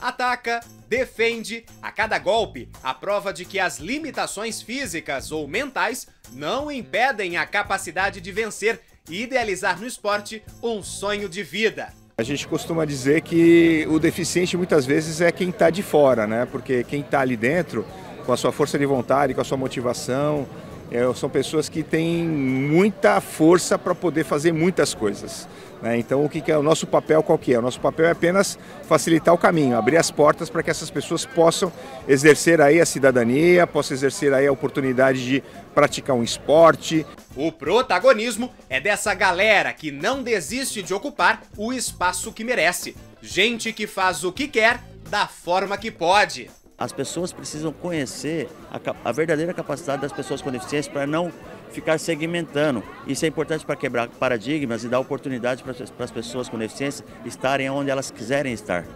Ataca, defende, a cada golpe, a prova de que as limitações físicas ou mentais não impedem a capacidade de vencer e idealizar no esporte um sonho de vida. A gente costuma dizer que o deficiente muitas vezes é quem está de fora, né? Porque quem está ali dentro, com a sua força de vontade, com a sua motivação, é, são pessoas que têm muita força para poder fazer muitas coisas. Né? Então, o que, que, é o nosso papel? Qual que é? O nosso papel é apenas facilitar o caminho, abrir as portas para que essas pessoas possam exercer aí a cidadania, possam exercer aí a oportunidade de praticar um esporte. O protagonismo é dessa galera que não desiste de ocupar o espaço que merece. Gente que faz o que quer, da forma que pode. As pessoas precisam conhecer a, a verdadeira capacidade das pessoas com deficiência para não ficar segmentando. Isso é importante para quebrar paradigmas e dar oportunidade para as pessoas com deficiência estarem onde elas quiserem estar.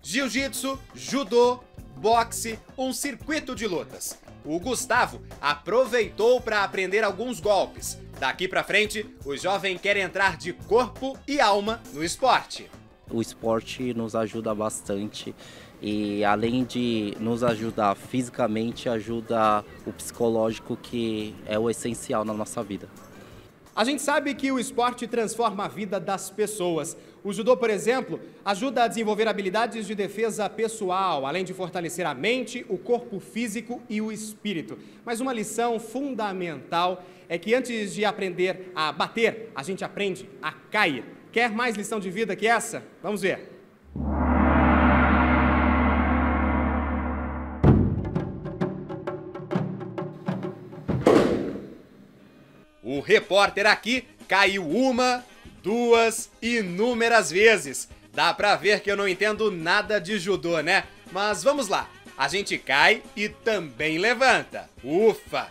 Jiu-jitsu, judô, boxe, um circuito de lutas. O Gustavo aproveitou para aprender alguns golpes. Daqui para frente, o jovem quer entrar de corpo e alma no esporte. O esporte nos ajuda bastante e além de nos ajudar fisicamente, ajuda o psicológico que é o essencial na nossa vida. A gente sabe que o esporte transforma a vida das pessoas. O judô, por exemplo, ajuda a desenvolver habilidades de defesa pessoal, além de fortalecer a mente, o corpo físico e o espírito. Mas uma lição fundamental é que antes de aprender a bater, a gente aprende a cair. Quer mais lição de vida que essa? Vamos ver. O repórter aqui caiu uma, duas, inúmeras vezes. Dá pra ver que eu não entendo nada de judô, né? Mas vamos lá. A gente cai e também levanta. Ufa!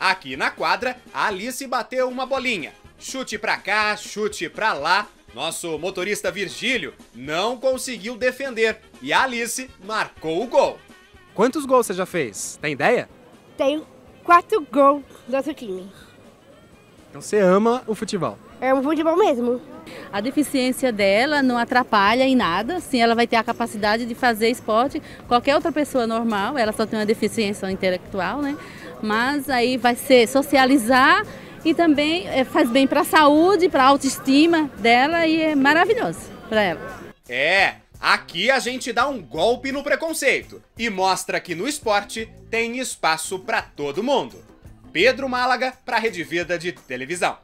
Aqui na quadra, a Alice bateu uma bolinha. Chute pra cá, chute pra lá. Nosso motorista Virgílio não conseguiu defender e a Alice marcou o gol. Quantos gols você já fez? Tem ideia? Tenho quatro gols do nosso time. Então você ama o futebol? É um futebol mesmo. A deficiência dela não atrapalha em nada, sim, ela vai ter a capacidade de fazer esporte. Qualquer outra pessoa normal, ela só tem uma deficiência intelectual, né? Mas aí vai ser socializar e também é, faz bem para a saúde, para a autoestima dela e é maravilhoso para ela. É, aqui a gente dá um golpe no preconceito e mostra que no esporte tem espaço para todo mundo. Pedro Málaga para a Rede Vida de Televisão.